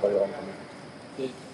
これは認める。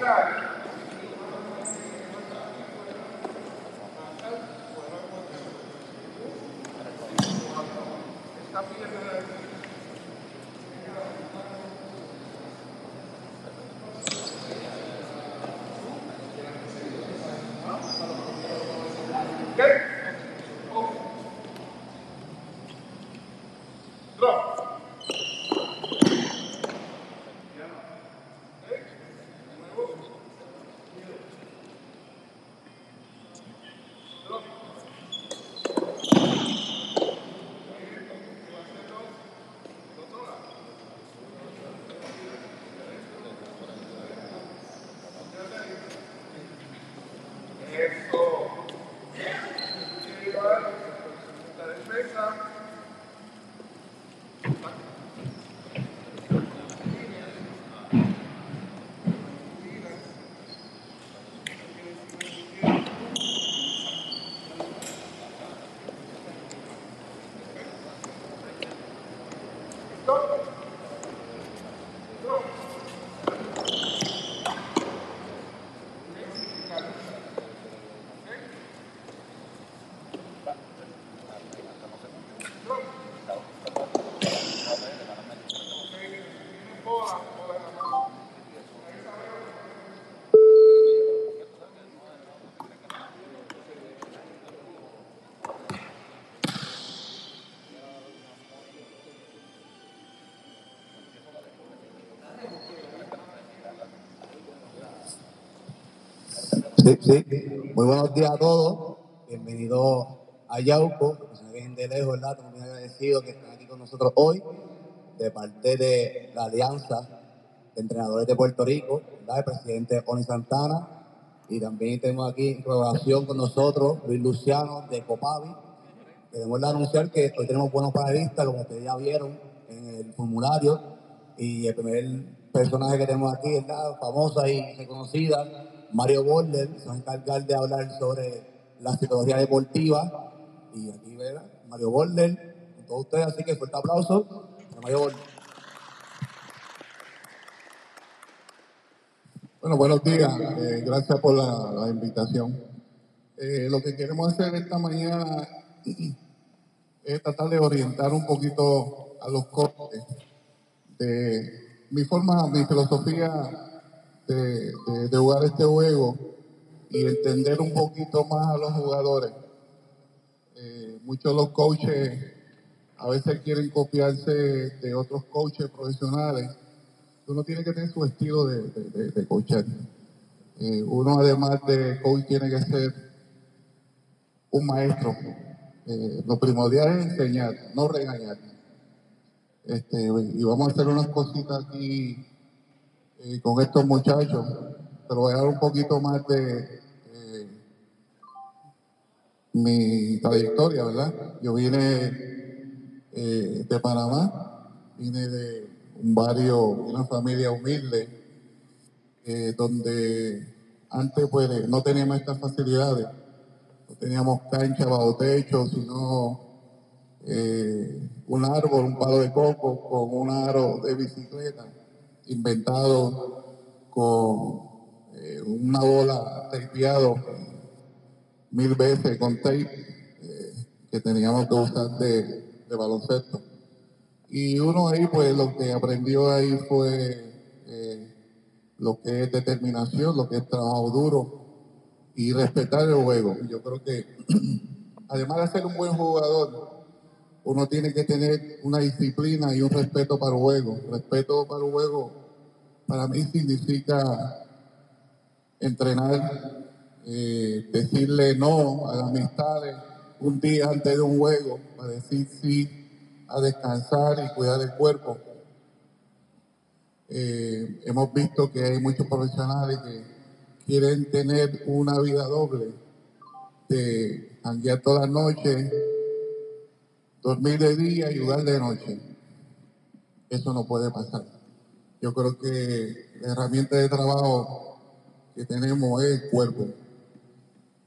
lugar Muy buenos días a todos. Bienvenidos a Yauco. Que vienen de lejos, ¿verdad? Estamos muy agradecidos que estén aquí con nosotros hoy, de parte de la Alianza de Entrenadores de Puerto Rico, ¿verdad? El presidente Oni Santana. Y también tenemos aquí en colaboración con nosotros Luis Luciano de Copavi. Queremos anunciar que hoy tenemos buenos panelistas, como ustedes ya vieron en el formulario. Y el primer personaje que tenemos aquí la famosa y reconocida Mario Border, se va a encargar de hablar sobre la psicología deportiva. Y aquí verá Mario Border, con todos ustedes, así que fuerte aplauso para Mario Border. Bueno, buenos días. Eh, gracias por la, invitación. Eh, lo que queremos hacer esta mañana es tratar de orientar un poquito a los coaches de mi forma, mi filosofía de, de- de jugar este juego y entender un poquito más a los jugadores. Eh, muchos de los coaches a veces quieren copiarse de otros coaches profesionales. Uno tiene que tener su estilo de, de, de- coachar. Eh, uno además de coach tiene que ser un maestro. Eh, lo primordial es enseñar, no regañar. Este, y vamos a hacer unas cositas aquí con estos muchachos, pero voy a dar un poquito más de mi trayectoria, ¿verdad? Yo vine eh, de Panamá, vine de un barrio, una familia humilde, eh, donde antes pues no teníamos estas facilidades, no teníamos cancha bajo techo, sino eh, un árbol, un palo de coco con un aro de bicicleta inventado con eh, una bola tapeado mil veces con tape eh, que teníamos que usar de, baloncesto. Y uno ahí, pues lo que aprendió ahí fue eh, lo que es determinación, lo que es trabajo duro y respetar el juego. Yo creo que además de ser un buen jugador, uno tiene que tener una disciplina y un respeto para el juego. Respeto para el juego para mí significa entrenar, eh, decirle no a las amistades un día antes de un juego, para decir sí a descansar y cuidar el cuerpo. Eh, hemos visto que hay muchos profesionales que quieren tener una vida doble, de janguear toda la noche, dormir de día y jugar de noche. Eso no puede pasar. Yo creo que la herramienta de trabajo que tenemos es el cuerpo.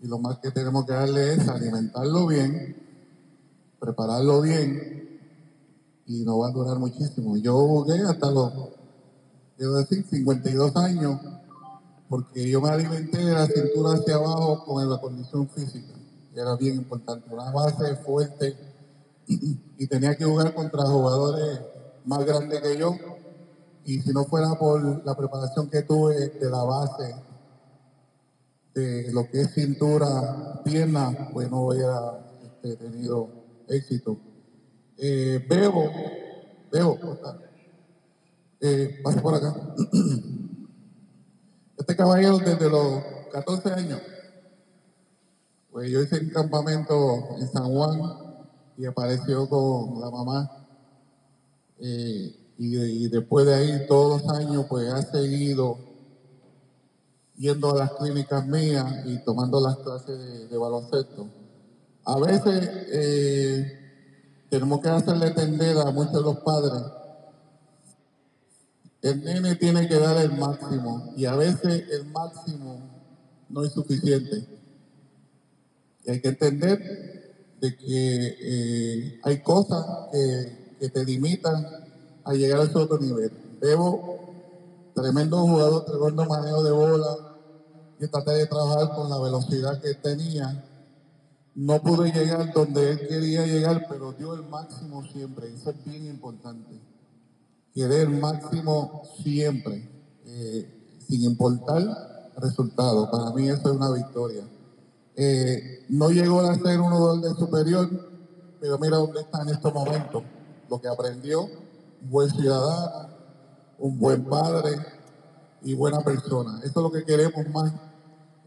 Y lo más que tenemos que darle es alimentarlo bien, prepararlo bien, y no va a durar muchísimo. Yo jugué hasta los, quiero decir, 52 años, porque yo me alimenté de la cintura hacia abajo con la condición física, era bien importante. Una base fuerte, y tenía que jugar contra jugadores más grandes que yo. Y si no fuera por la preparación que tuve de la base, de lo que es cintura, pierna, pues no hubiera este, tenido éxito. Eh, Bebo, Bebo. Eh, pase por acá. Este caballero desde los 14 años, pues yo hice un campamento en San Juan y apareció con la mamá. Eh, y, después de ahí, todos los años, pues ha seguido yendo a las clínicas mías y tomando las clases de, baloncesto. A veces eh, tenemos que hacerle entender a muchos de los padres. El nene tiene que dar el máximo y a veces el máximo no es suficiente. Y hay que entender de que eh, hay cosas que te limitan a llegar a ese otro nivel. Bebo, tremendo jugador, tremendo manejo de bola. Yo traté de trabajar con la velocidad que tenía. No pude llegar donde él quería llegar, pero dio el máximo siempre. Eso es bien importante. Que dé el máximo siempre, eh, sin importar resultados. Para mí eso es una victoria. Eh, no llegó a ser un jugador de superior, pero mira dónde está en estos momentos. Lo que aprendió, buen ciudadano, un buen padre y buena persona. Eso es lo que queremos más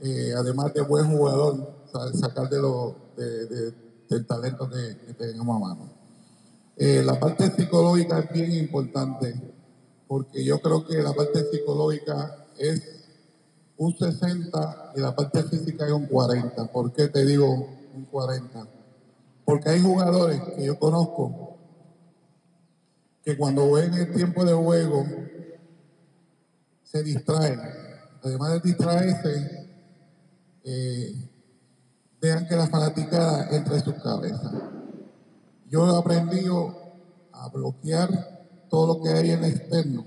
eh, además de buen jugador, sacar de lo, del talento que, que, tenemos a mano. Eh, la parte psicológica es bien importante, porque yo creo que la parte psicológica es un 60 y la parte física es un 40. ¿Por qué te digo un 40? Porque hay jugadores que yo conozco que cuando ven el tiempo de juego se distraen. Además de distraerse, eh, dejan que la fanaticada entre en sus cabezas. Yo he aprendido a bloquear todo lo que hay en el externo.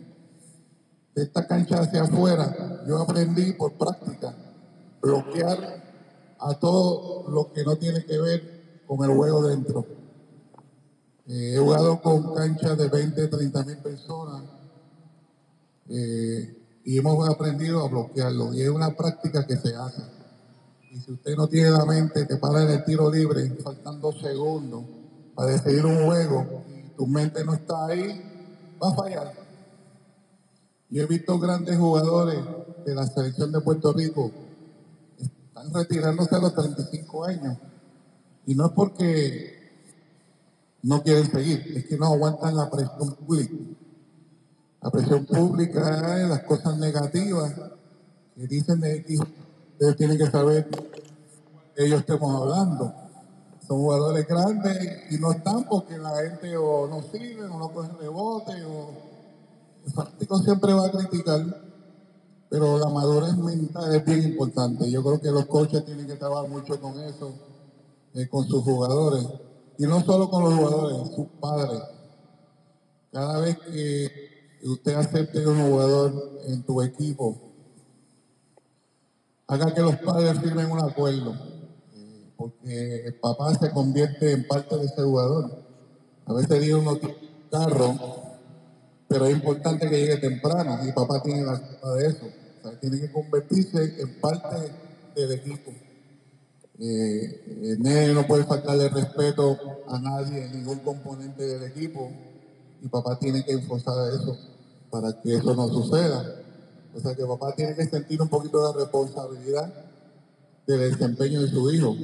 De esta cancha hacia afuera, yo aprendí por práctica bloquear a todo lo que no tiene que ver con el juego dentro. Eh, he jugado con canchas de 20, 30 mil personas eh, y hemos aprendido a bloquearlo. Y es una práctica que se hace. Y si usted no tiene la mente que para en el tiro libre, faltan dos segundos para decidir un juego, y tu mente no está ahí, va a fallar. Yo he visto grandes jugadores de la selección de Puerto Rico, están retirándose a los 35 años. Y no es porque no quieren seguir, es que no aguantan la presión pública. La presión pública las cosas negativas que dicen de X Ustedes tienen que saber que ellos estemos hablando. Son jugadores grandes y no están porque la gente o no sirve o no coge rebote o el fanático siempre va a criticar, pero la madurez mental es bien importante. Yo creo que los coaches tienen que trabajar mucho con eso, eh, con sus jugadores. Y no solo con los jugadores, sus padres. Cada vez que usted acepte un jugador en tu equipo, haga que los padres firmen un acuerdo, eh, porque el papá se convierte en parte de ese jugador. A veces dice uno carro, pero es importante que llegue temprano y papá tiene la culpa de eso. O sea, tiene que convertirse en parte del equipo. Eh, el no puede faltarle respeto a nadie, a ningún componente del equipo, y papá tiene que enforzar eso para que eso no suceda. O sea que papá tiene que sentir un poquito de responsabilidad del desempeño de su hijo.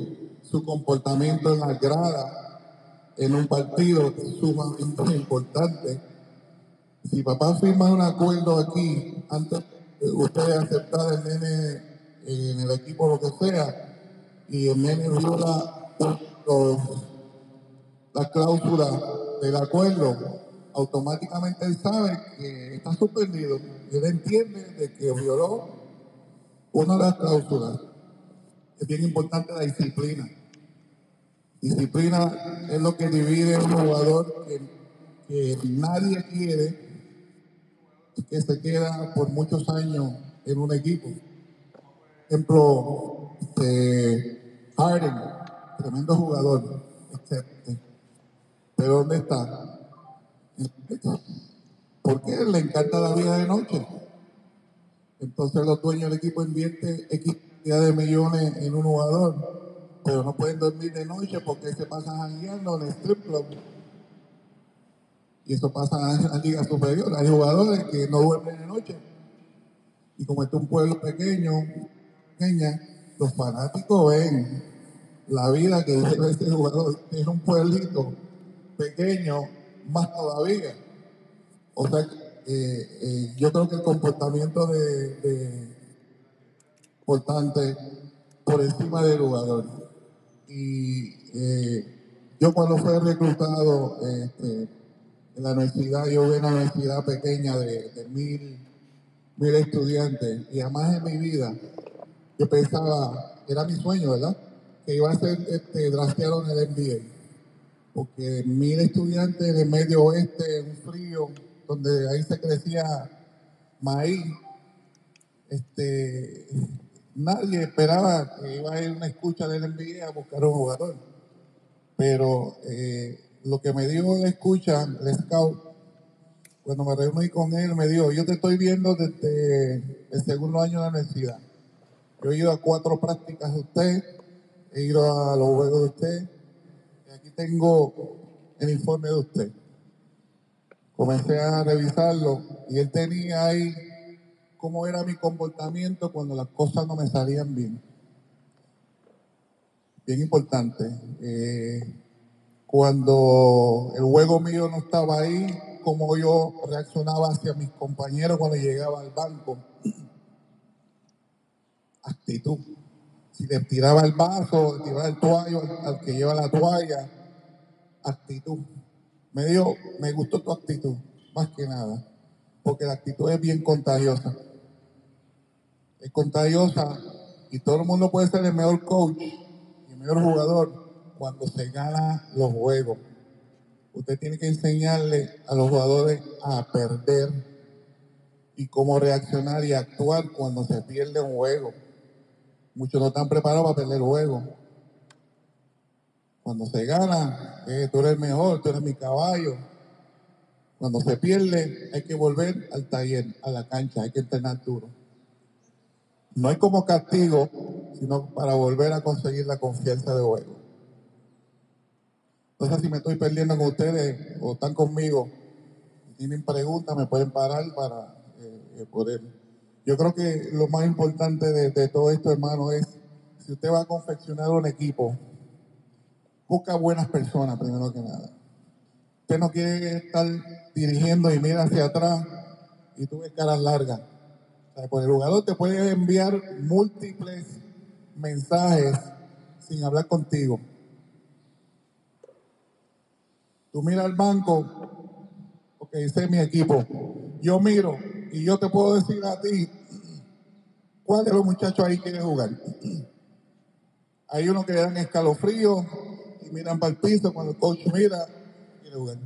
Su comportamiento en la grada, en un partido, sumamente importante. Si papá firma un acuerdo aquí, antes de ustedes aceptar el nene en el equipo, lo que sea, y nene viola la cláusula del acuerdo, automáticamente él sabe que está suspendido y él entiende de que violó una de las cláusulas. Es bien importante la disciplina. Disciplina es lo que divide a un jugador que, nadie quiere que se queda por muchos años en un equipo. Ejemplo, este, Harden, tremendo jugador, Pero ¿dónde está? Porque le encanta la vida de noche. Entonces los dueños del equipo invierten X cantidad de millones en un jugador, pero no pueden dormir de noche porque se pasan jangueando en el strip club. Y eso pasa en la liga superior. Hay jugadores que no duermen de noche. Y como este es un pueblo pequeño, pequeña, los fanáticos ven la vida que vive este jugador. Es un pueblito pequeño más todavía. O sea, eh, eh, yo creo que el comportamiento de, importante por encima del jugador. Y eh, yo cuando fui reclutado este, en la universidad, yo vi una universidad pequeña de, mil, mil estudiantes y además en mi vida yo pensaba, era mi sueño, ¿verdad? Que iba a ser este, drafteado en el NBA porque mil estudiantes en el medio oeste, un frío, donde ahí se crecía maíz, este, nadie esperaba que iba a ir una escucha del NBA a buscar un jugador. Pero eh, lo que me dijo la escucha, el scout, cuando me reuní con él, me dijo, yo te estoy viendo desde el segundo año de la universidad. Yo he ido a cuatro prácticas de usted, he ido a los juegos de usted, tengo el informe de usted. Comencé a revisarlo y él tenía ahí cómo era mi comportamiento cuando las cosas no me salían bien. Bien importante. Eh, cuando el juego mío no estaba ahí, cómo yo reaccionaba hacia mis compañeros cuando llegaba al banco. Actitud. Si le tiraba el vaso, le tiraba el toallo al, que lleva la toalla. Actitud. Me dio, me gustó tu actitud, más que nada. Porque la actitud es bien contagiosa. Es contagiosa y todo el mundo puede ser el mejor coach y el mejor jugador cuando se gana los juegos. Usted tiene que enseñarle a los jugadores a perder y cómo reaccionar y actuar cuando se pierde un juego. Muchos no están preparados para perder juego. Cuando se gana, eh, tú eres el mejor, tú eres mi caballo. Cuando se pierde, hay que volver al taller, a la cancha, hay que entrenar duro. No hay como castigo, sino para volver a conseguir la confianza de juego. No sé si me estoy perdiendo con ustedes o están conmigo. Si tienen preguntas, me pueden parar para eh, eh, poder. Yo creo que lo más importante de, todo esto, hermano, es si usted va a confeccionar un equipo, busca buenas personas primero que nada. Usted no quiere estar dirigiendo y mira hacia atrás y tú ves caras largas. O sea, pues el jugador te puede enviar múltiples mensajes sin hablar contigo. Tú miras al banco, porque es mi equipo. Yo miro y yo te puedo decir a ti cuál de los muchachos ahí quiere jugar. Hay unos que dan escalofrío y miran para el piso cuando el coach mira, quiere jugar.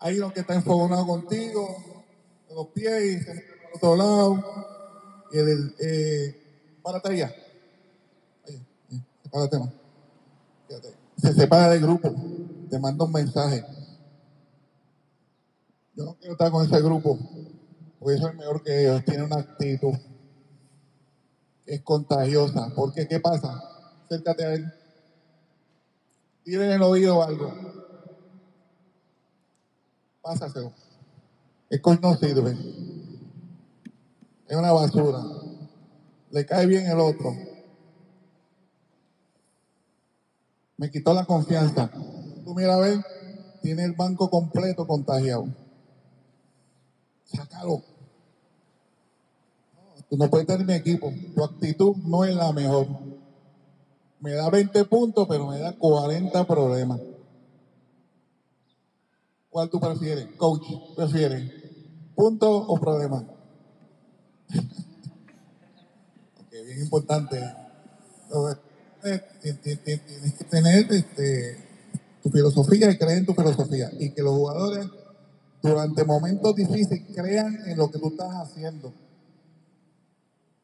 Hay uno que está enfogonado contigo, de los pies y se mira para otro lado. Y el, eh, párate allá. Ahí, sepárate más. Se separa del grupo te manda un mensaje. Yo no quiero estar con ese grupo, porque eso es mejor que ellos. Tiene una actitud es contagiosa. Porque, ¿qué pasa? Acércate a él. Dile en el oído algo. Pásaselo. El coach no sirve. Es una basura. Le cae bien el otro. Me quitó la confianza tú mira a ver, tiene el banco completo contagiado. Sácalo. Tú no puedes tener mi equipo. Tu actitud no es la mejor. Me da 20 puntos, pero me da 40 problemas. ¿Cuál tú prefieres? Coach, ¿prefieres? ¿Punto o problema? bien importante. Tienes que tener este, tu filosofía y creen en tu filosofía. Y que los jugadores durante momentos difíciles crean en lo que tú estás haciendo.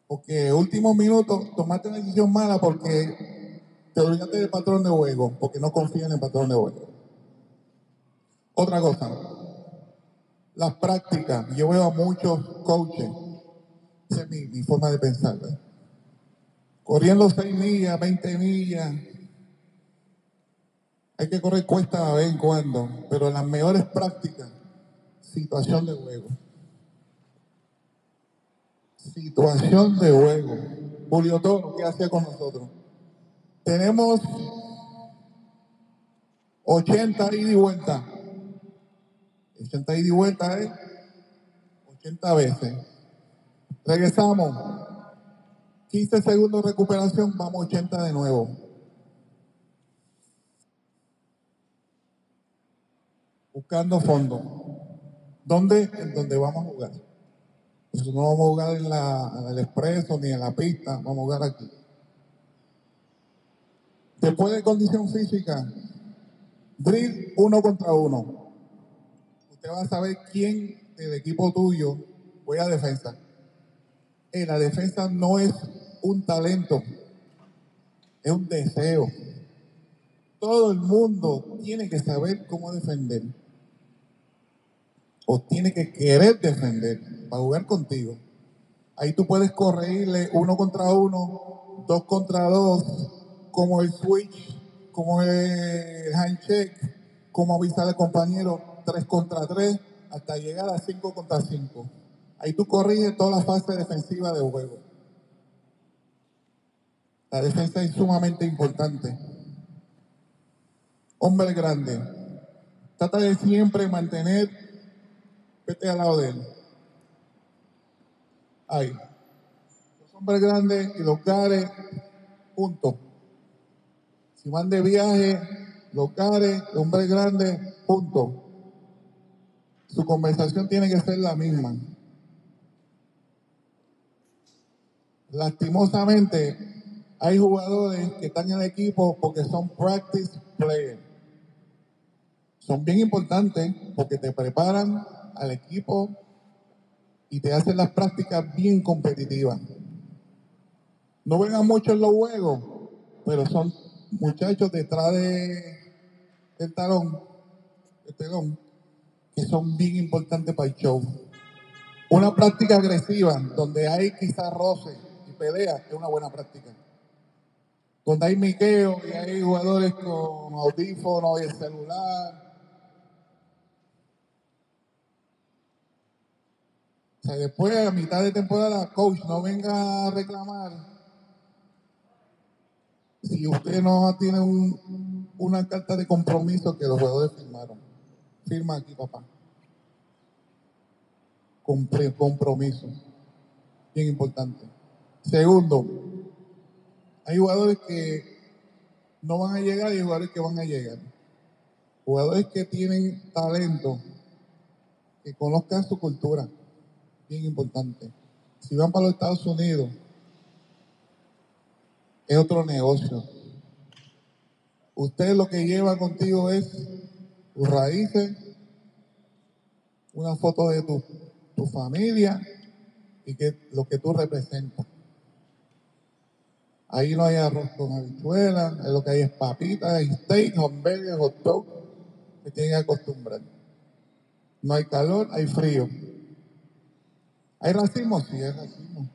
Porque últimos minutos tomaste una decisión mala porque te olvidaste del patrón de juego, porque no confías en el patrón de juego. Otra cosa, las prácticas. Yo veo a muchos coaches, es mi, forma de pensar, corriendo 6 millas, 20 millas, hay que correr cuesta vez en cuando, pero las mejores prácticas, situación de juego. Situación de juego. Julio Toro, ¿qué hacía con nosotros? Tenemos 80 ida y vuelta. 80 ida y vuelta es 80 veces. Regresamos. 15 segundos de recuperación, vamos 80 de nuevo. buscando fondo. ¿Dónde? En donde vamos a jugar. no vamos a jugar en, la, en el expreso ni en la pista, vamos a jugar aquí. Después de condición física, drill uno contra uno. Usted va a saber quién del equipo tuyo a defensa. En la defensa no es un talento, es un deseo. Todo el mundo tiene que saber cómo defender o tiene que querer defender para jugar contigo. Ahí tú puedes corregirle uno contra uno, dos contra dos, como el switch, como el handshake, como avisar al compañero tres contra tres, hasta llegar a cinco contra cinco. Ahí tú corriges toda la fase defensiva del juego. La defensa es sumamente importante. Hombre grande. Trata de siempre mantener, vete al lado de él. Ahí. Los hombres grandes y los cares, punto. Si van de viaje, los cares, los hombres grandes, punto. Su conversación tiene que ser la misma. Lastimosamente, hay jugadores que están en el equipo porque son practice players. Son bien importantes porque te preparan al equipo y te hacen las prácticas bien competitivas. No vengan mucho en los juegos, pero son muchachos detrás de, del talón, del telón, que son bien importantes para el show. Una práctica agresiva, donde hay quizás roce y pelea, es una buena práctica. Donde hay miqueo y hay jugadores con audífonos y el celular. O sea, después, a mitad de temporada, coach, no venga a reclamar si usted no tiene un, una carta de compromiso que los jugadores firmaron. Firma aquí, papá. Compre- Compromiso. Bien importante. Segundo, hay jugadores que no van a llegar y hay jugadores que van a llegar. Jugadores que tienen talento, que conozcan su cultura. Bien importante. Si van para los Estados Unidos, es otro negocio. Usted lo que lleva contigo es tus raíces, una foto de tu, tu familia y que, lo que tú representas. Ahí no hay arroz con habichuelas, lo que hay es papitas, hay steak, hamburgues, hot dog, que tienen que acostumbrar. No hay calor, hay frío. ¿Hay racismo? Sí, hay racismo.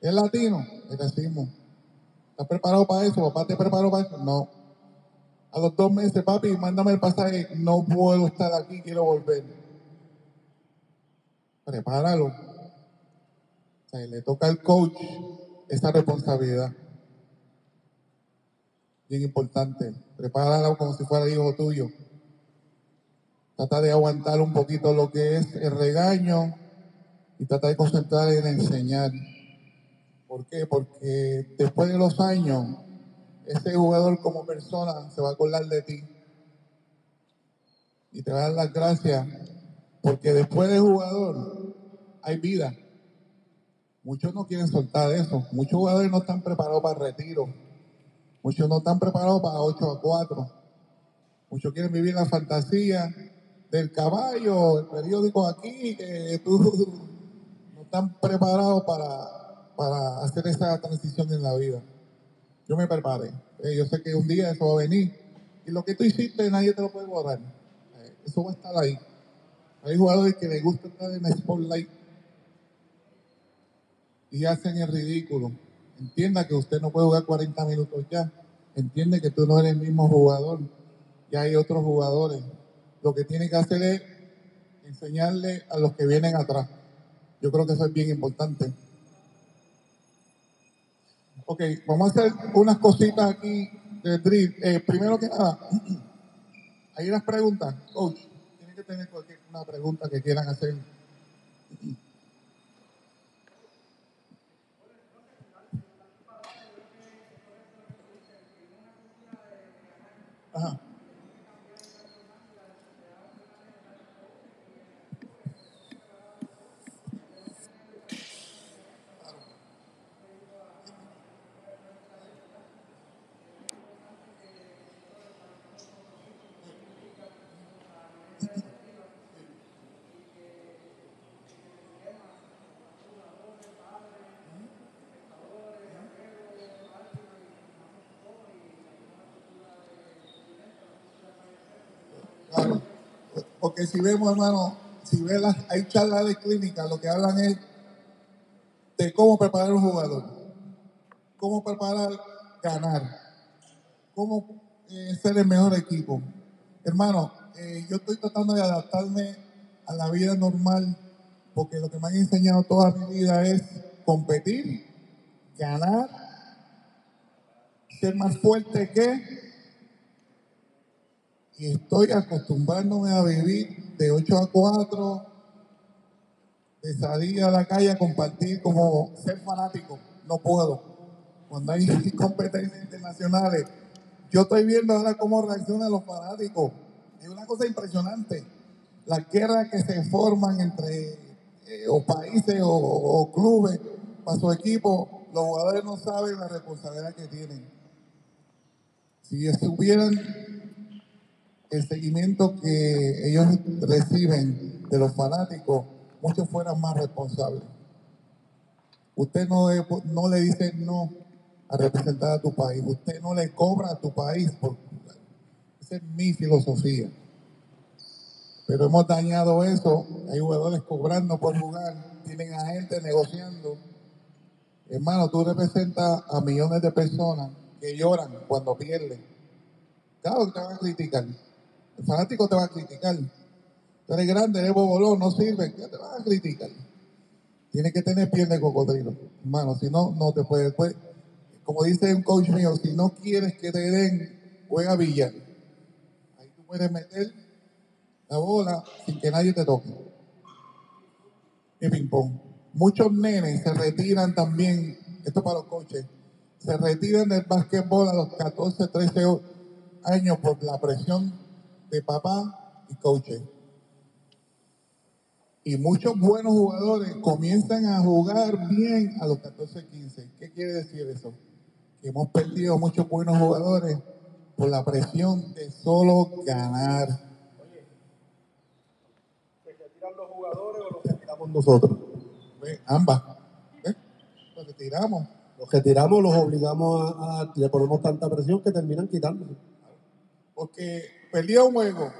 ¿Es latino? Es racismo. ¿Estás preparado para eso? ¿Papá te preparó para eso? No. A los dos meses, papi, mándame el pasaje. No puedo estar aquí, quiero volver. Prepáralo. O sea, le toca al coach esa responsabilidad. Bien importante. Prepáralo como si fuera hijo tuyo. Trata de aguantar un poquito lo que es el regaño y trata de concentrar en enseñar. ¿Por qué? Porque después de los años, ese jugador como persona se va a acordar de ti y te va a dar las gracias porque después de jugador hay vida. Muchos no quieren soltar eso. Muchos jugadores no están preparados para retiro. Muchos no están preparados para 8 a 4. Muchos quieren vivir la fantasía del caballo, el periódico aquí, que tú están preparados para, para hacer esa transición en la vida. Yo me preparé. Eh, yo sé que un día eso va a venir. Y lo que tú hiciste nadie te lo puede borrar. Eh, eso va a estar ahí. Hay jugadores que les gusta estar en el spotlight y hacen el ridículo. Entienda que usted no puede jugar 40 minutos ya. Entiende que tú no eres el mismo jugador. Ya hay otros jugadores. Lo que tiene que hacer es enseñarle a los que vienen atrás. Yo creo que eso es bien importante. Ok, vamos a hacer unas cositas aquí de drill. Eh, primero que nada, hay unas preguntas. Coach, tiene que tener cualquier una pregunta que quieran hacer. Ajá. Claro. Porque si vemos, hermano, si ves las, hay charlas de clínica, lo que hablan es de cómo preparar un jugador, cómo preparar ganar, cómo eh, ser el mejor equipo. Hermano, eh, yo estoy tratando de adaptarme a la vida normal porque lo que me han enseñado toda mi vida es competir, ganar, ser más fuerte que... Y estoy acostumbrándome a vivir de 8 a 4, de salir a la calle a compartir como ser fanático. No puedo. Cuando hay competencias internacionales, yo estoy viendo ahora cómo reaccionan los fanáticos. Es una cosa impresionante. Las guerras que se forman entre eh, o países o, clubes para su equipo, los jugadores no saben la responsabilidad que tienen. Si estuvieran el seguimiento que ellos reciben de los fanáticos, muchos fueran más responsables. Usted no, no le dice no a representar a tu país. Usted no le cobra a tu país. Esa es mi filosofía. Pero hemos dañado eso. Hay jugadores cobrando por jugar. Tienen a gente negociando. Hermano, tú representas a millones de personas que lloran cuando pierden. Claro que te van a criticar. El fanático te va a criticar. Tú eres grande, eres bobolón, no sirve. ¿Qué te van a criticar? Tienes que tener piel de cocodrilo, hermano. Si no, no te puedes. Como dice un coach mío, si no quieres que te den, juega billar. Ahí tú puedes meter la bola sin que nadie te toque. Y ping-pong. Muchos nenes se retiran también, esto para los coaches, se retiran del básquetbol a los 14, 13 años por la presión de papá y coaches. Y muchos buenos jugadores comienzan a jugar bien a los 14, 15. ¿Qué quiere decir eso? Que hemos perdido muchos buenos jugadores por la presión de solo ganar. Oye, ¿se retiran los jugadores o los retiramos nosotros? Pues, ambas. ¿eh? Los retiramos. Los retiramos, los obligamos a, le ponemos tanta presión que terminan quitándose. Porque perdía un juego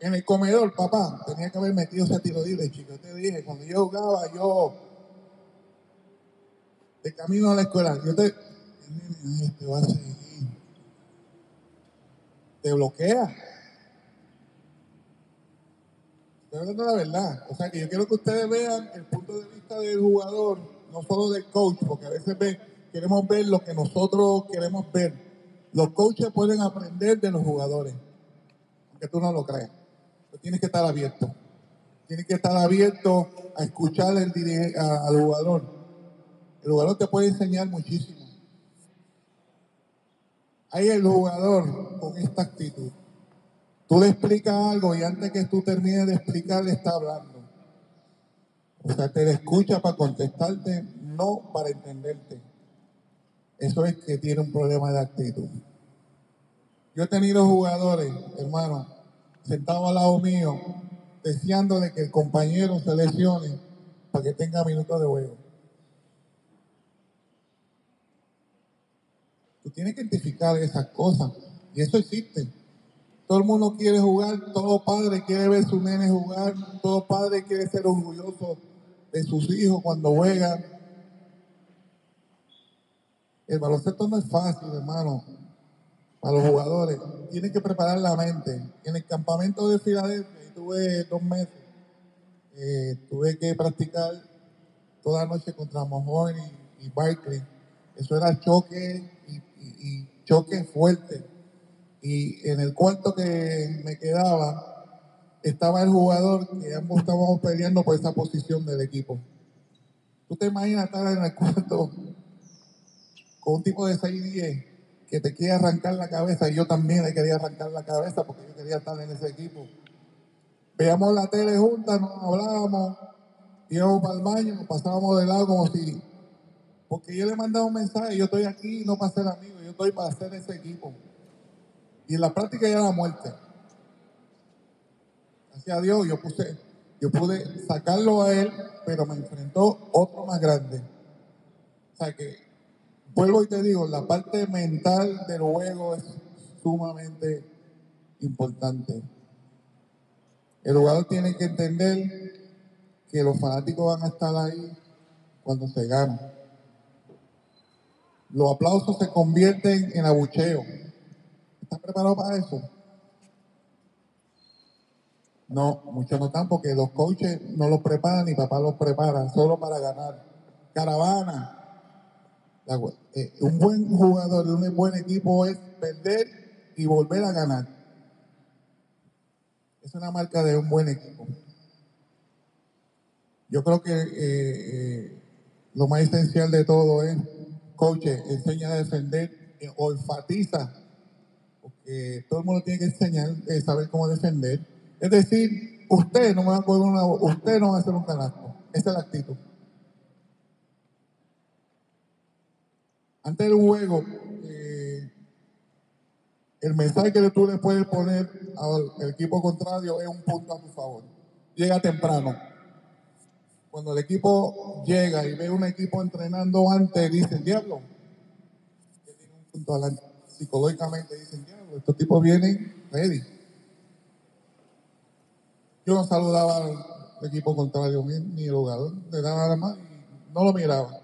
en el comedor, papá, tenía que haber metido ese tiro libre, chico. Yo te dije, cuando yo jugaba, yo de camino a la escuela, yo te, te va a seguir. Te bloquea. Estoy hablando la verdad. O sea que yo quiero que ustedes vean el punto de vista del jugador, no solo del coach, porque a veces queremos ver lo que nosotros queremos ver. Los coaches pueden aprender de los jugadores, aunque tú no lo creas tienes que estar abierto. Tienes que estar abierto a escuchar al, al jugador. El jugador te puede enseñar muchísimo. Hay el jugador con esta actitud. Tú le explicas algo y antes que tú termines de explicar, le está hablando. O sea, te escucha para contestarte, no para entenderte. Eso es que tiene un problema de actitud. Yo he tenido jugadores, hermano, sentado al lado mío, deseándole que el compañero se lesione para que tenga minutos de juego. Tú tienes que identificar esas cosas y eso existe. Todo el mundo quiere jugar, todo padre quiere ver a su nene jugar, todo padre quiere ser orgulloso de sus hijos cuando juegan. El baloncesto no es fácil, hermano a los jugadores. Tienen que preparar la mente. En el campamento de Filadelfia, tuve dos meses, eh, tuve que practicar toda la noche contra Mahone y, y. Eso era choque y, choque fuerte. Y en el cuarto que me quedaba, estaba el jugador que ambos estábamos peleando por esa posición del equipo. ¿Tú te imaginas estar en el cuarto con un tipo de 6-10 que te quiere arrancar la cabeza y yo también le quería arrancar la cabeza porque yo quería estar en ese equipo. Veíamos la tele juntas, nos hablábamos, íbamos para el baño, nos pasábamos de lado como si, porque yo le mandaba un mensaje, yo estoy aquí no para ser amigo, yo estoy para hacer ese equipo. Y en la práctica ya la muerte. Gracias a Dios yo puse, yo pude sacarlo a él, pero me enfrentó otro más grande. O sea que vuelvo y te digo, la parte mental del juego es sumamente importante. El jugador tiene que entender que los fanáticos van a estar ahí cuando se gana. Los aplausos se convierten en abucheo. ¿Estás preparado para eso? No, muchos no están porque los coaches no los preparan ni papá los prepara, solo para ganar. Caravana. Eh, un buen jugador de un buen equipo es perder y volver a ganar. Es una marca de un buen equipo. Yo creo que eh, eh, lo más esencial de todo es, coach, enseña a defender o enfatiza, porque todo el mundo tiene que enseñar, saber cómo defender es decir, usted no va a una, usted no va a hacer un canasto. Esa es la actitud. Antes del juego, eh, el mensaje que tú le puedes poner al equipo contrario es un punto a tu favor. Llega temprano. Cuando el equipo llega y ve un equipo entrenando antes, dicen, diablo, que tiene un punto adelante. Psicológicamente dicen, diablo, estos tipos vienen ready. Yo no saludaba al equipo contrario ni el jugador, le daba más y no lo miraba.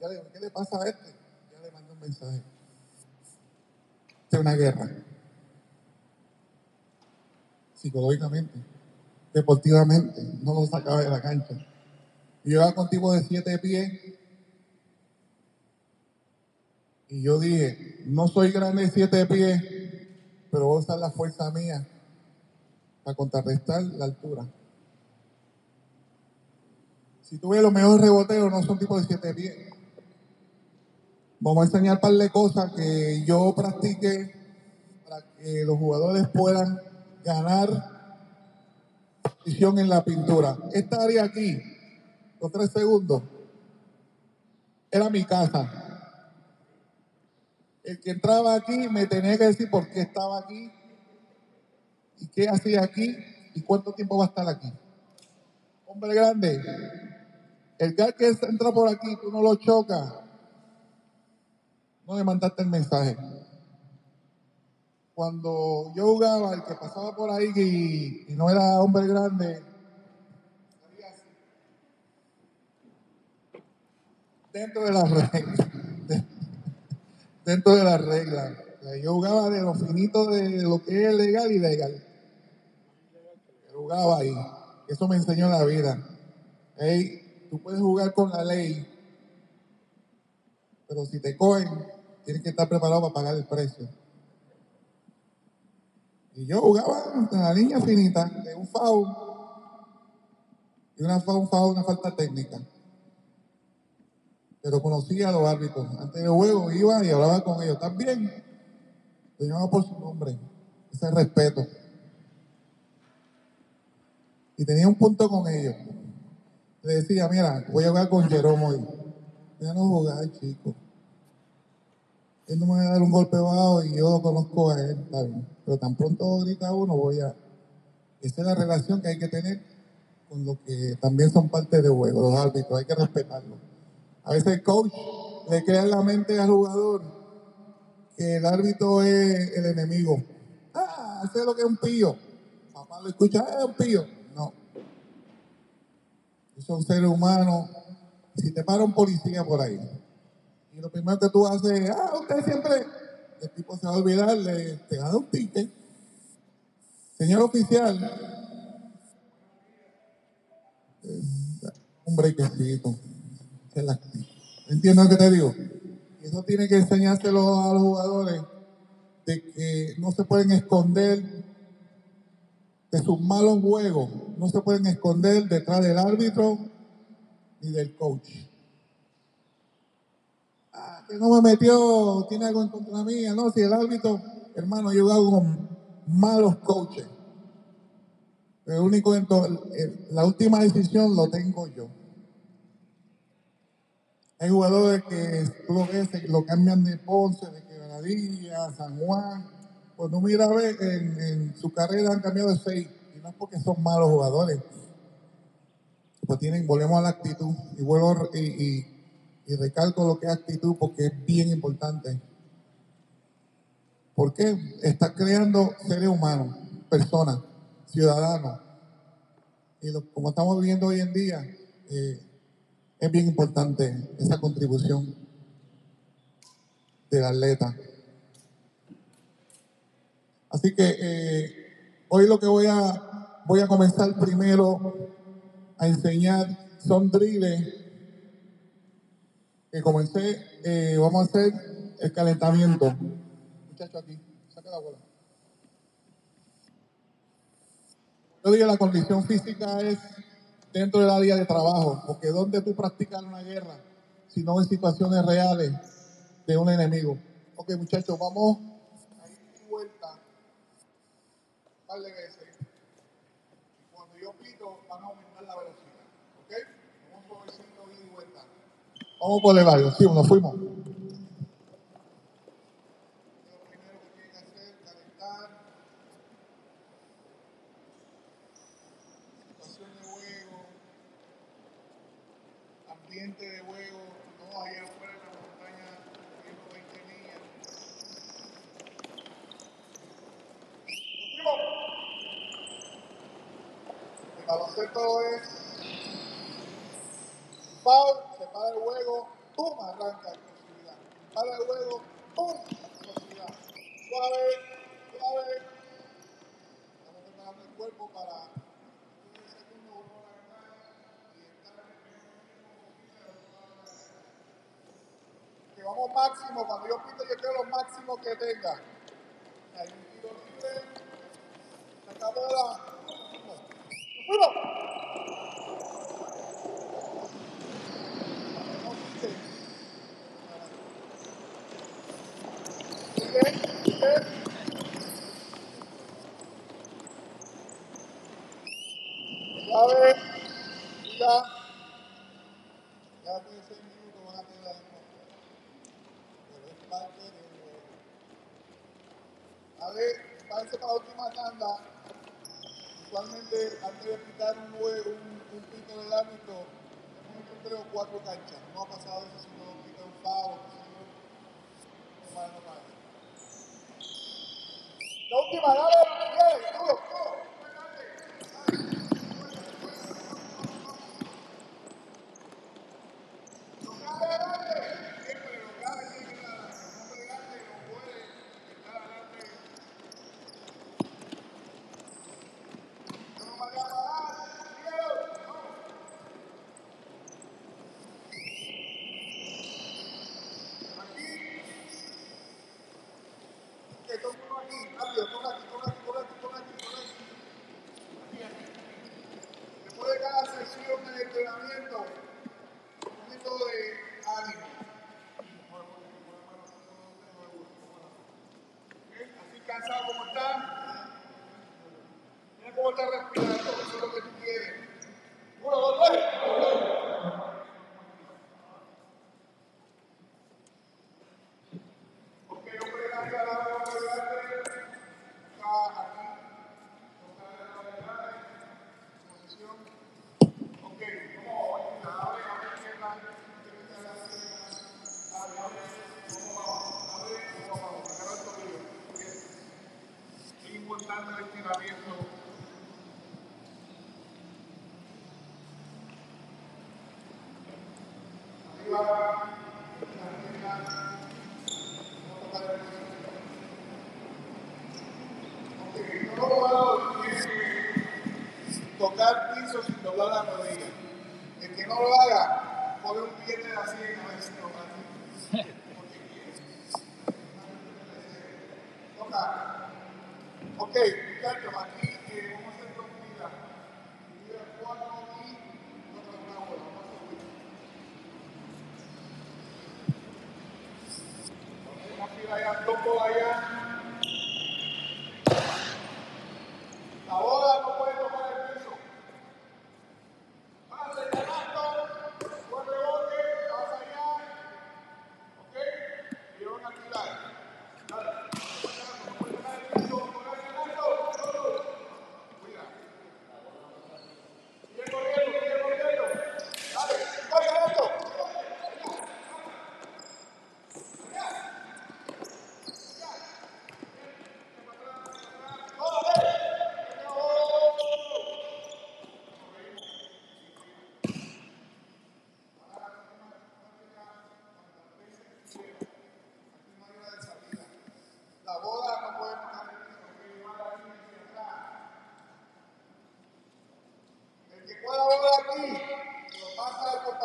Ya le digo, ¿qué le pasa a este? Ya le mandé un mensaje. Es una guerra. Psicológicamente, deportivamente, no lo sacaba de la cancha. Y yo iba con tipo de siete pies. Y yo dije, no soy grande de siete pies, pero voy a usar la fuerza mía para contrarrestar la altura. Si tú ves los mejores reboteos, no son tipos de siete pies. Vamos a enseñar un par de cosas que yo practique para que los jugadores puedan ganar posición en la pintura. Esta área aquí, los tres segundos, era mi casa. El que entraba aquí me tenía que decir por qué estaba aquí ¿Y qué hace aquí? ¿Y cuánto tiempo va a estar aquí? Hombre grande, el gal que entra por aquí, tú no lo chocas, no le mandaste el mensaje. Cuando yo jugaba, el que pasaba por ahí y, no era hombre grande, dentro de las reglas. Dentro de las reglas. Yo jugaba de lo finito de lo que es legal y legal jugaba ahí. Eso me enseñó la vida. Hey, tú puedes jugar con la ley, pero si te cogen, tienes que estar preparado para pagar el precio. Y yo jugaba en la línea finita de un foul y una un foul, una falta técnica. Pero conocía a los árbitros. Antes del juego iba y hablaba con ellos. También te llamaba por su nombre. Ese respeto. Y tenía un punto con ellos. Le decía, mira, voy a jugar con Jeromo hoy. Ya no jugar, chico. Él no me va a dar un golpe bajo y yo conozco a él, bien. Pero tan pronto grita uno, voy a... Esa es la relación que hay que tener con lo que también son parte del juego, los árbitros, hay que respetarlo. A veces el coach le crea en la mente al jugador que el árbitro es el enemigo. Ah, es lo que es un pillo. Papá lo escucha, ah, es un pillo son seres humanos. Si te para un policía por ahí, lo primero que tú haces es, ah, usted siempre, el tipo se va a olvidar, le, te da un ticket. Señor oficial, un brequecito. ¿Entiendes lo que te digo? eso tiene que enseñárselo a los jugadores de que no se pueden esconder de sus malos juegos no se pueden esconder detrás del árbitro ni del coach. Que no me metió, tiene algo en contra mía. No, si el árbitro, hermano, yo hago con malos coaches. El único, la última decisión lo tengo yo. Hay jugadores que lo cambian de Ponce, de Quebradilla, San Juan, cuando mira, en, en su carrera han cambiado de seis. Y no es porque son malos jugadores. Pues tienen, volvemos a la actitud. Y vuelvo y, recalco lo que es actitud porque es bien importante. Porque está creando seres humanos, personas, ciudadanos. Y como estamos viviendo hoy en día, eh, es bien importante esa contribución del atleta. Así que eh, hoy lo que voy a voy a comenzar primero a enseñar. Son drills que comencé. eh, vamos a hacer el calentamiento. Muchacho aquí, saca la bola. Yo digo la condición física es dentro del área de trabajo, porque ¿dónde tú practicas una guerra? Si no en situaciones reales de un enemigo. Ok, muchachos, vamos a ir vuelta un par de. Y cuando yo pito, van a aumentar la velocidad. ¿Ok? Vamos por el centro ida y vuelta. Vamos por el barrio, sí, nos fuimos. Lo primero que tienen que hacer es calentar. Situación de juego. Ambiente de juego. No allá afuera en la montaña, 120 millas. Nos fuimos. El baloncesto es foul, se para el juego, pum, arranca explosividad. Para el juego, pum, explosividad. Suave, suave. Estamos preparando el cuerpo para uno que vamos máximo, cuando yo pito yo quiero lo máximo que tenga. Hay un tiro libre, saca bola, ¡nos fuimos! No pite. Sigue. Suave, ya, tiene seis minutos, van a tener la respuesta. A ver, parece para la última tanda. Usualmente, antes de pitar un, juego, un, un pito del hemos hecho tres o cuatro canchas. No ha pasado eso si no pita un pavo, si no, no no vale. La última, dale, dale, Yeah.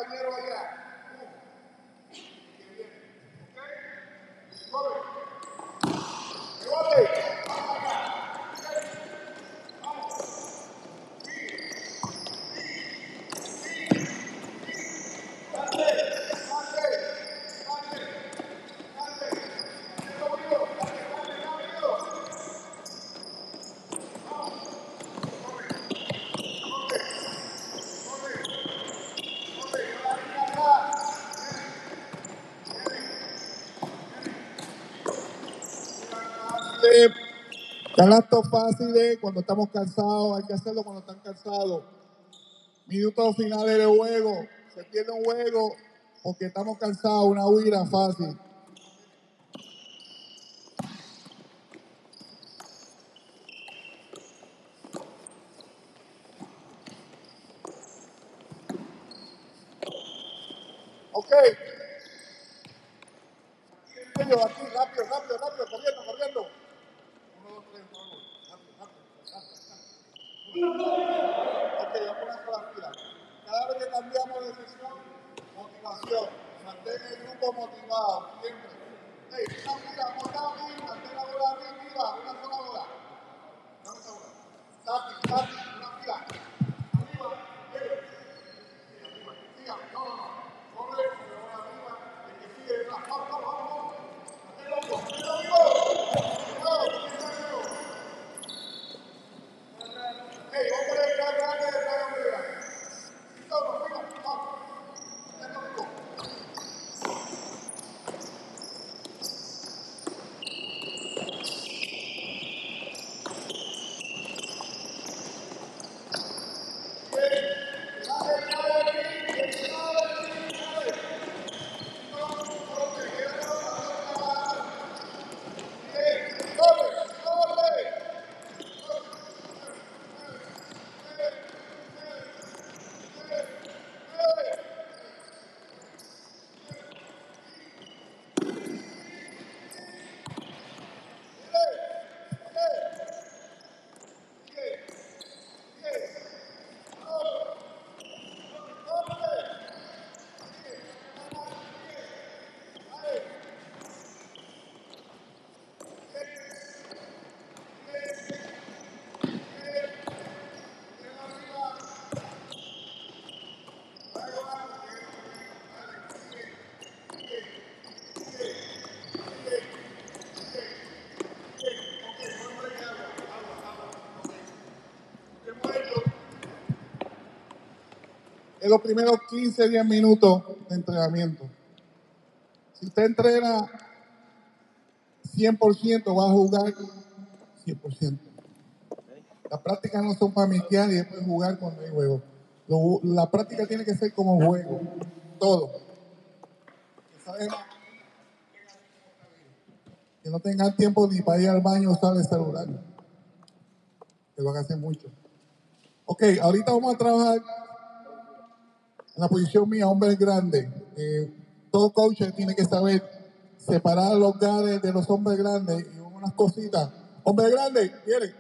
primero Canastos fáciles cuando estamos cansados, hay que hacerlo cuando están cansados. Minutos finales de juego, se pierde un juego porque estamos cansados, una huida fácil. Ok. Aquí, rápido, rápido, rápido, corriendo, corriendo. Uno, dos, tres, vamos. Rápido, rápido, rápido. Ok, vamos una sola fila. Cada vez que cambiamos de sesión, motivación. Mantén el grupo motivado, siempre. Hey, una fila, monta bien, mantén la bola arriba, una sola bola. Una sola bola. Tapi, tapi, una fila. Arriba, hey. Arriba, siga, no, no, no. Corre, corre, bola arriba. El que sigue detrás, vamos, vamos, vamos. Manténlo vivo, manténlo vivo. Vivo, manténlo vivo. Hey, hombre detrás, grande, detrás, hombre grande. Vamos, venga, vamos. Manténlo vivo. Los primeros 15, 10 minutos de entrenamiento. Si usted entrena 100%, va a jugar 100%. Las prácticas no son para miquear y después jugar cuando hay juego. La práctica tiene que ser como juego, todo. Que no tengan tiempo ni para ir al baño o usar el celular. Que lo hace mucho. Ok, ahorita vamos a trabajar en la posición mía, hombre grande. Eh, todo coach tiene que saber separar los gades de los hombres grandes y unas cositas. Hombre grande, viene.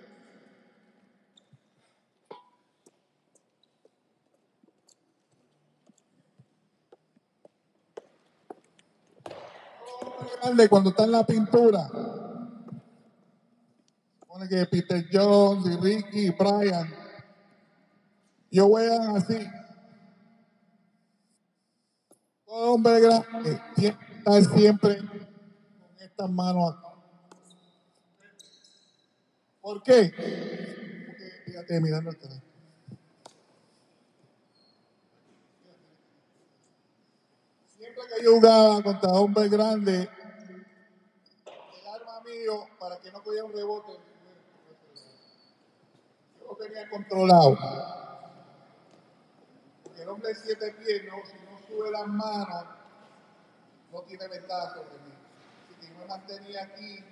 Hombre grande cuando está en la pintura. Pone que Peter Jones y Ricky y Brian. Yo juegan así. Todo hombre grande tiene que estar siempre con estas manos acá. ¿Por qué? Porque fíjate mirando el teléfono. Siempre que yo jugaba contra hombres grandes, el arma mío, para que no cogiera un rebote, yo lo tenía controlado. El hombre de siete pies, no, si sube las manos, no tiene ventaja sobre mí. Así que yo me mantenía aquí,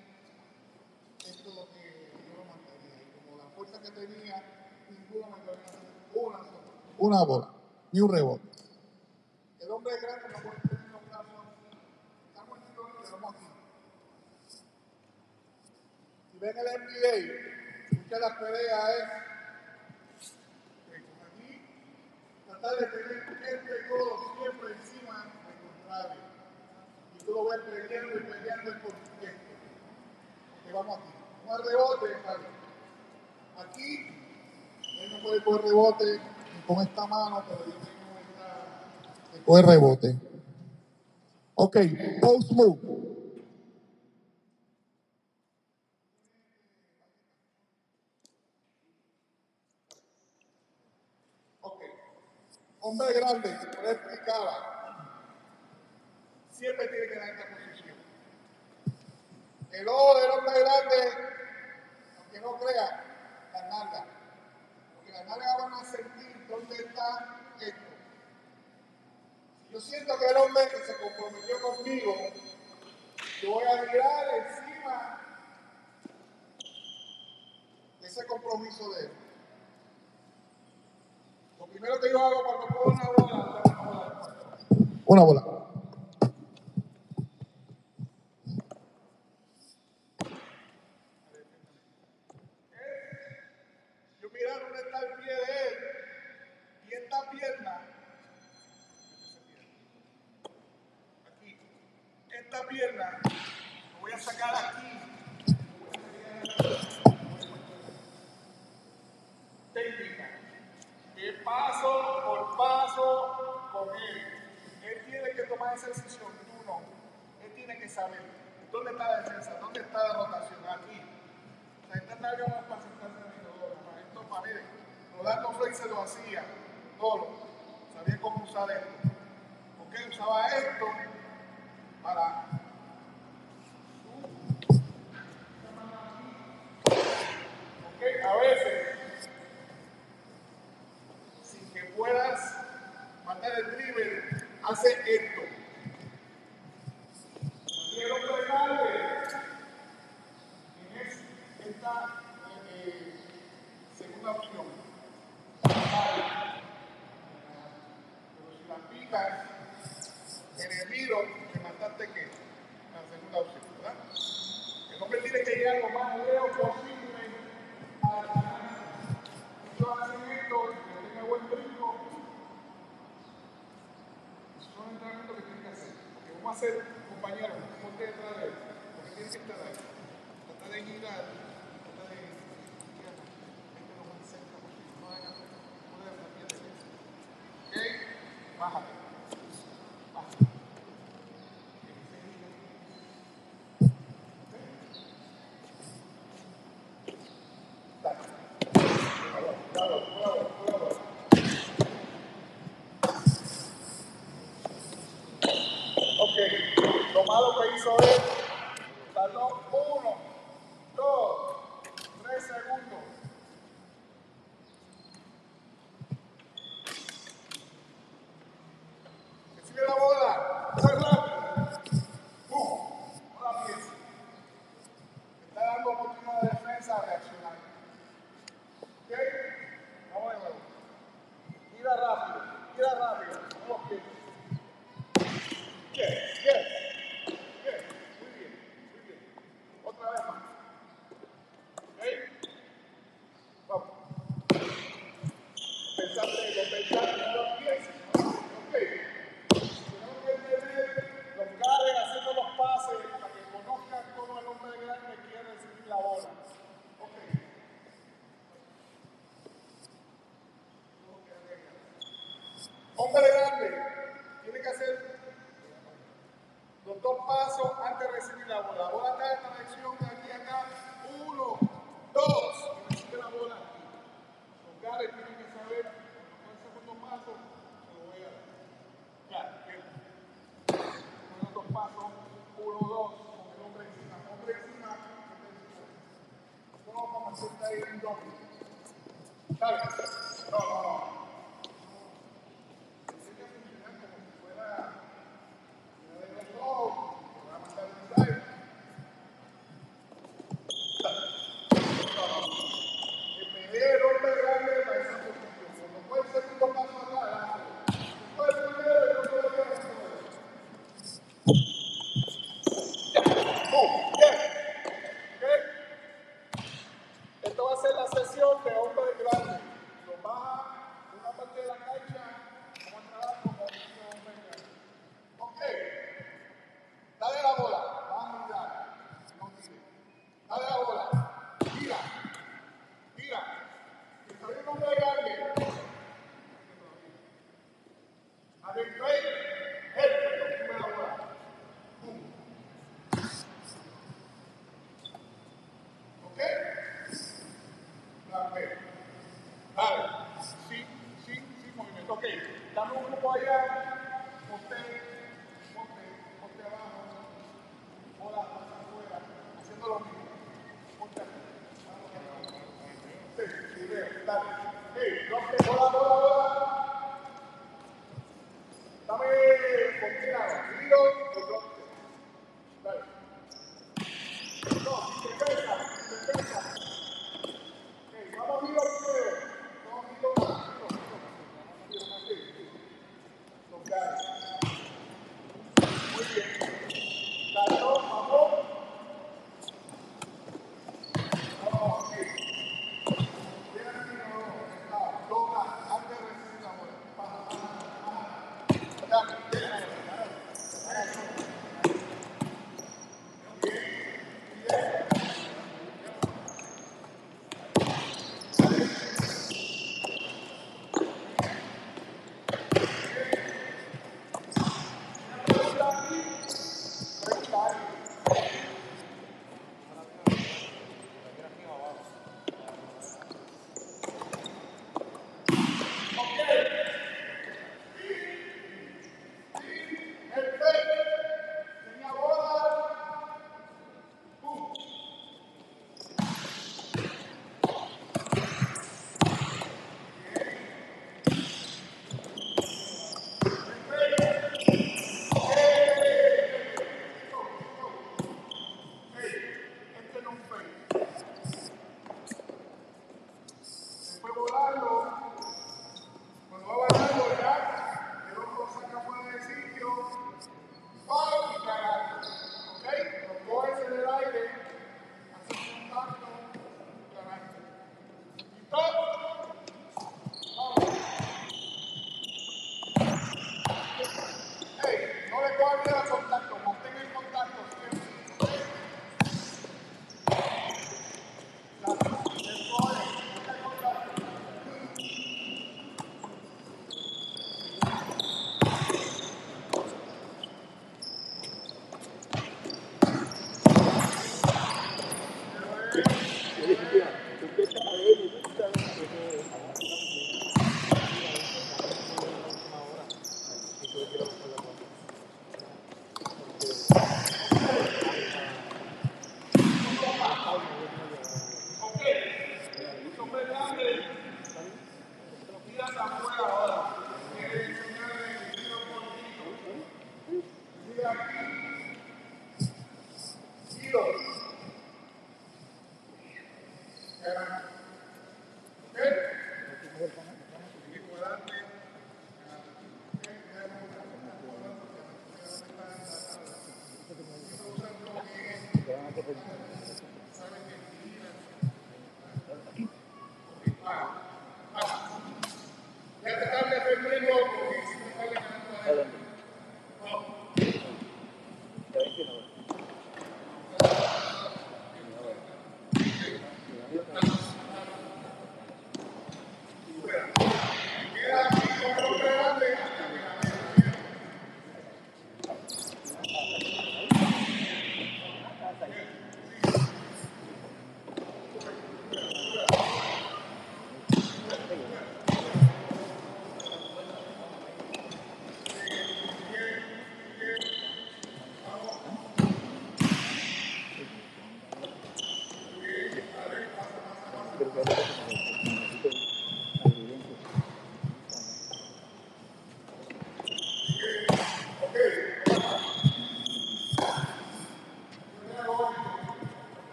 esto es lo que yo lo mantenía. Y como la fuerza que tenía, ninguno me una sola. Una bola, ni un rebote. El hombre grande no puede tener los brazos. Estamos en sintonía, vamos aquí. Si ven el NBA, de las peleas es que como aquí, tratar de tener este codo siempre encima del contrario. Y tú lo ves peleando y peleando contexto. Que vamos aquí. Un rebote, ¿vale? Aquí, él no puede coger rebote con esta mano, pero yo tengo esta de coger rebote. Ok, post move. Ok. Hombre grande, como le explicaba, siempre tiene que dar esta posición. El ojo del hombre grande, ok, que no crea, las nalgas. Porque las nalgas van a sentir dónde está esto. Si yo siento que el hombre que se comprometió conmigo, yo voy a mirar encima de ese compromiso de él. Primero que yo hago cuando pongo una bola, una bola. Una bola. Yo mirar dónde está el pie de él y esta pierna, aquí, esta pierna, lo voy a sacar aquí. Técnica, que paso por paso con él. Él tiene que tomar esa decisión, tú no. Él tiene que saber dónde está la defensa, dónde está la rotación, aquí. O sea, no es para sentarse en el para esto, para miren, Rolando se lo hacía, todo, sabía cómo usar esto. Porque usaba esto para Ok, a veces, sin que puedas matar el dribble, hace esto. Sorry. Tiene que hacer los dos pasos antes de recibir la bola. La bola está en la dirección de aquí a acá. Uno, dos. Recibe la bola. Los gares tienen que saber cuando el segundo paso, se lo voy a dar. Ya, bien. Uno, dos pasos. Uno, dos. Con el hombre encima. Encima. hombre encima. Vamos a hacer ahí en doble.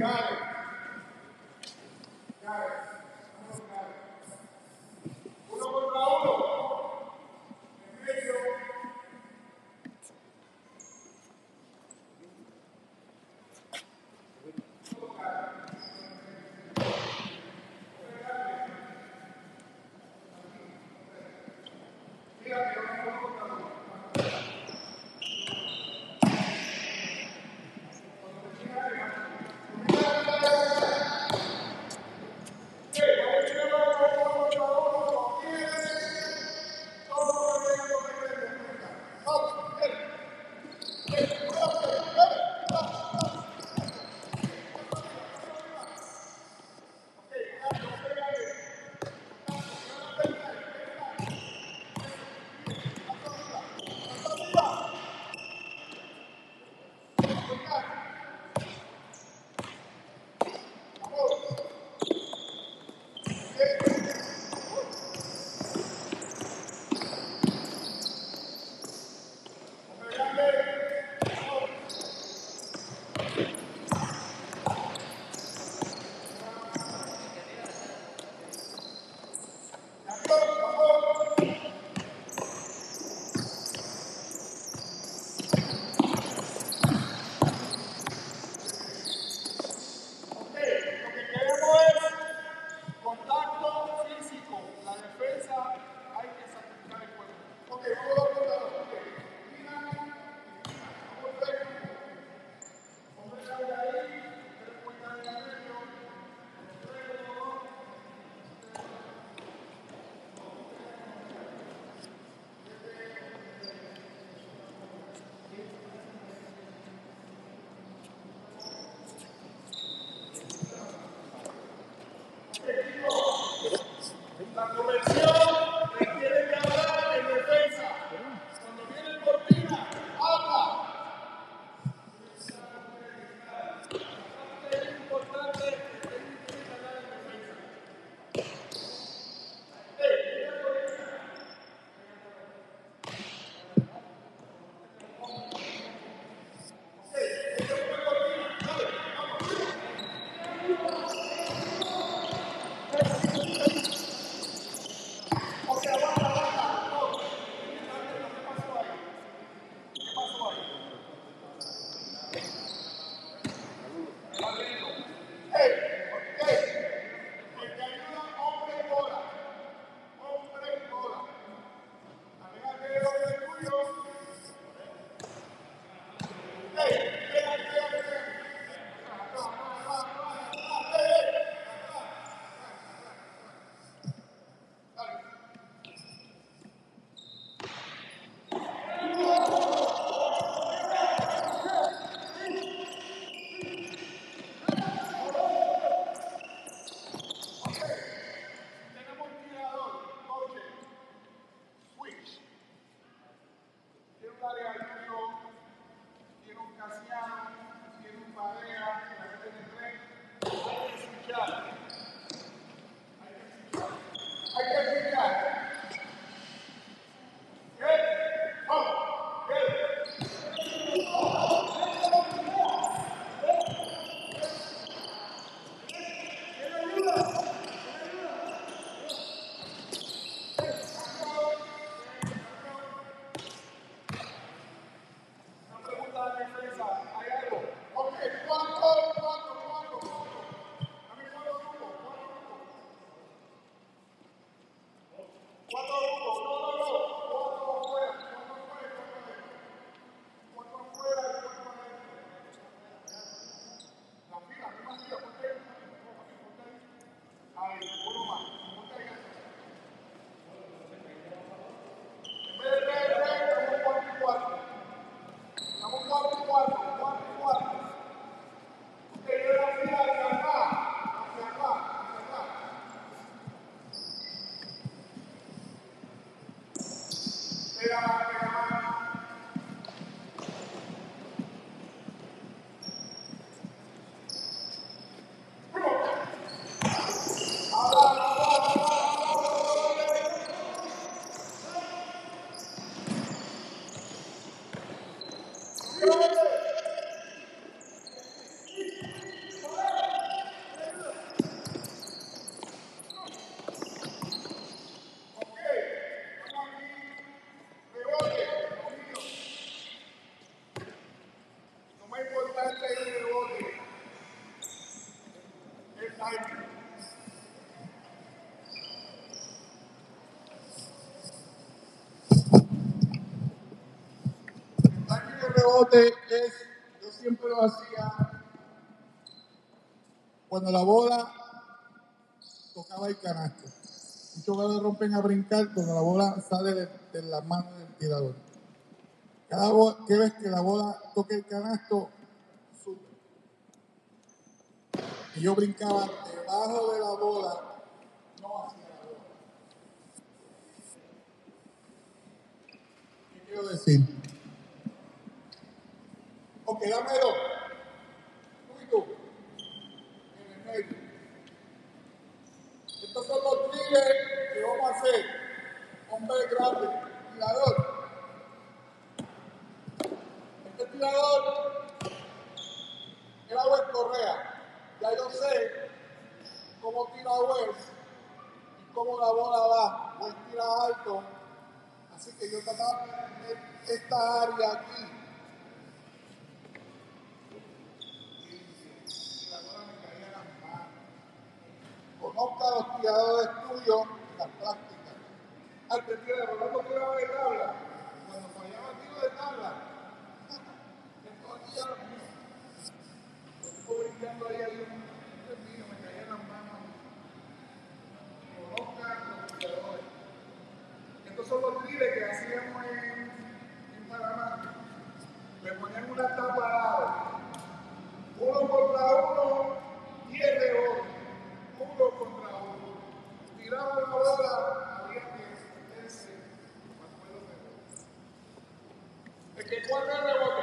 Ok, es, yo siempre lo hacía cuando la bola tocaba el canasto. Muchos jugadores rompen a brincar cuando la bola sale de, de las manos del tirador. Cada vez ves que la bola toque el canasto, sube. Y yo brincaba debajo de la bola, no hacia la bola. ¿Qué quiero decir? Ok, dame dos. Tú y tú. En el medio. Estos son los dribles que vamos a hacer. Hombre grande, tirador. Este tirador era Wes Correa. Ya yo sé cómo tira Wes y cómo la bola va. Wes tira alto. Así que yo trataba de esta área aquí. Conozca a los tiradores tuyos las. Al que tira, Rolando tiraba de tabla. Cuando fallaba el tiro de tabla, míos. Los tipos brincando ahí, ahí, Dios mío, me caía en las manos. Conozca los tiradores. Estos son los dribles que hacíamos en, en Panamá. Le ponían una tapa. Uno contra uno, diez de oro. Uno contra uno. Tiraba la bola, había que meterse bajo el rebote. El que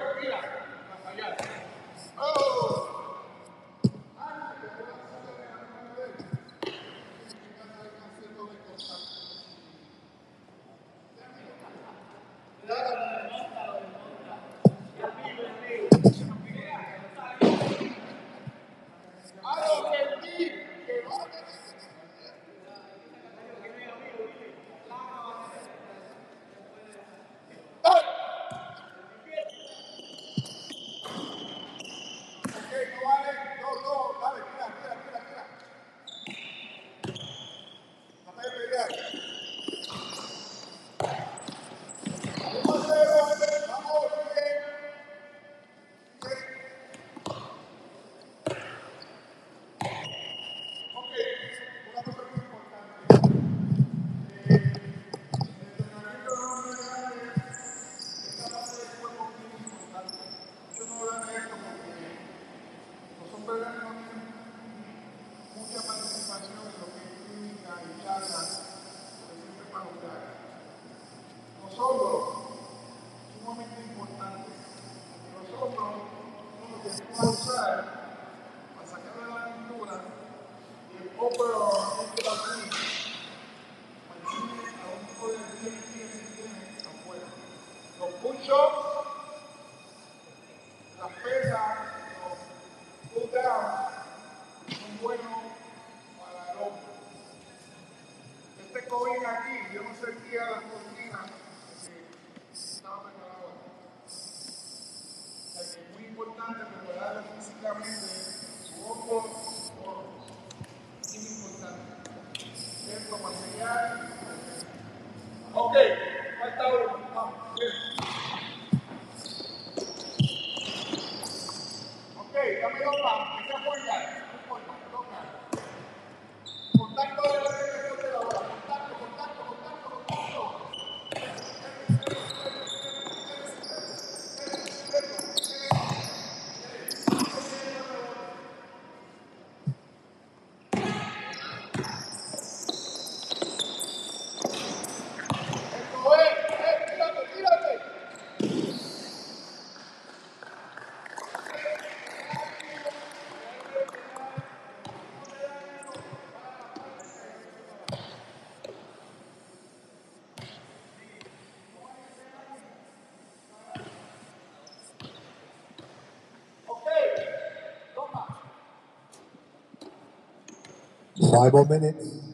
Five more minutes.